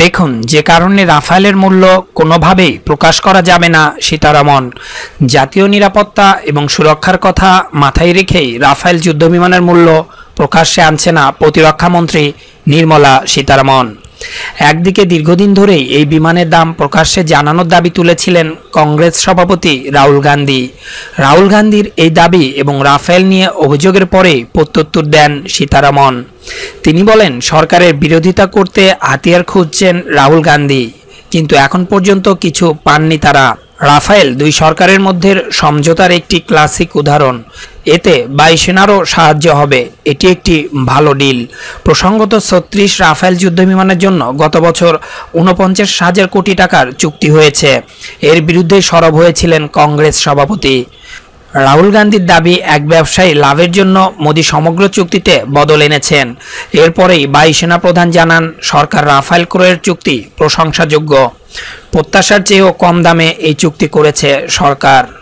দেখুন, যে কারণে রাফায়েলের মূল্য কোনোভাবেই প্রকাশ করা যাবে না সীতারামন জাতীয় নিরাপত্তা এবং সুরক্ষার কথা মাথায় রেখেই রাফায়েল যুদ্ধবিমানের মূল্য প্রকাশ্যে আনছে না প্রতিরক্ষা মন্ত্রী নির্মলা সীতারামন। একদিকে দীর্ঘদিন ধরেই এই বিমানের দাম প্রকাশ্যে জানানোর দাবি তুলেছিলেন কংগ্রেস সভাপতি রাহুল গান্ধী। রাহুল গান্ধীর এই দাবি এবং রাফেল নিয়ে অভিযোগের পরে প্রত্যুত্তর দেন সীতারামন। তিনি বলেন, সরকারের বিরোধিতা করতে হাতিয়ার খুঁজছেন রাহুল গান্ধী, কিন্তু এখন পর্যন্ত কিছু পাননি তারা। রাফায়েল দুই সরকারের মধ্যে সমঝোতার একটি ক্লাসিক উদাহরণ। এতে বায়ুসেনারও সাহায্য হবে। এটি একটি ভালো ডিল। প্রসঙ্গত ছত্রিশ রাফায়েল যুদ্ধবিমানের জন্য গত বছর ঊনপঞ্চাশ হাজার কোটি টাকার চুক্তি হয়েছে। এর বিরুদ্ধে সরব হয়েছিলেন কংগ্রেস সভাপতি। রাহুল গান্ধীর দাবি, এক ব্যবসায়ী লাভের জন্য মোদী সমগ্র চুক্তিতে বদল এনেছেন। এরপরেই বায়ুসেনা প্রধান জানান, সরকার রাফাইল ক্রয়ের চুক্তি প্রশংসাযোগ্য। প্রত্যাশার চেয়েও কম দামে এই চুক্তি করেছে সরকার।